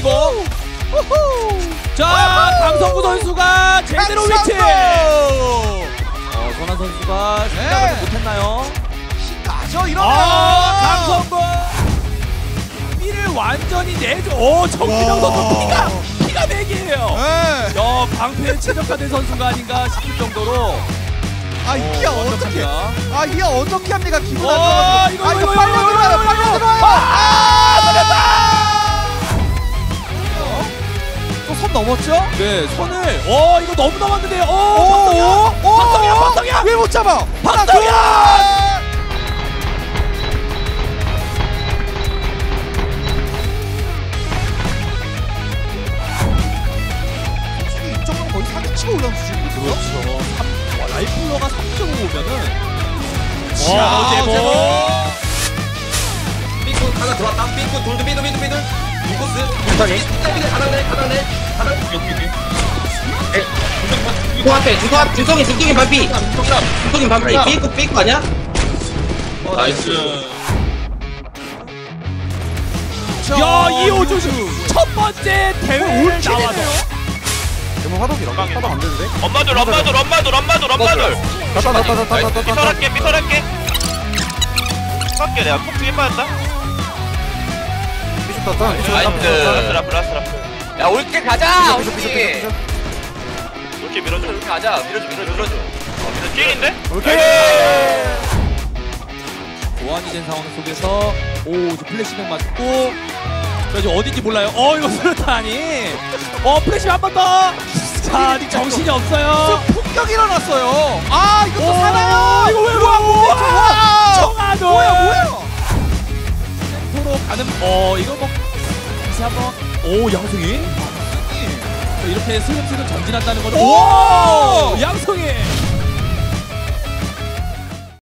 이거. 자, 강성구 선수가 제대로 위치. 어, 선한 선수가 생각을 네. 못했나요? 나죠 이러면. 아, 강성구. B를 완전히 내줘. 오, 와. 선수 피가 피가 4개예요. 네. 야, 방패에 최적화된 선수가 아닌가 싶을 정도로 아 이게 어, 어떻게? 아 이게 어떻게 합니까 기분 안. 이거, 아 이거, 빨려 넘었죠? 네, 손을 어, 이거 너무 넘었는데요. 어, 오, 박성현. 박성현, 박성현. 왜못 잡아? 박성현! 솔직히 이 정도면 거의 사기치고 올라온 수준이거든요. 그렇죠. 삼- 와, 라이플러가 3.5 오면은 자, 와, 어제모. 어제모. 삐꾸 하나 들어왔다. 삐꾸 돌도 삐도 삐도 삐도. 인코스. 삐도 하나네 하나네 하나. 중통 앞에 중통 중통이 중통이 반피. 중통이 반피 삐꾸 삐꾸 아니야? 어 나이스. 야, 이호준 첫 번째 대회를 나와서. 엄마들 엄마들 엄마들 엄마들 엄마들 갔다 갔다 갔다 갔다. 삐설할게 삐설할게. 삐설할게 내가 콕 두개 빠졌다. 라스트 라프 라스트 라프 야 올게 가자. 우리. 이렇게 밀어줘 이렇게 가자. 밀어줘 밀어줘 밀어줘. 어 밀어 찐인데? 교환이 된 상황 속에서 오, 이제 플래시백 맞고 자, 이제 어딘지 몰라요. 어, 이거 수류탄이. 어, 플래시백 한 번 더. 자, 아직 정신이 없어요. 폭격 일어났어요. 아 이거 또 오, 사나요? 이거 왜, 왜, 와, 정하도. 뭐야 뭐야? 센터로 가는 어 이거 뭐 다시 한번 오 양승이 자, 이렇게 슬금슬금 전진한다는 거는 오! 오 양승이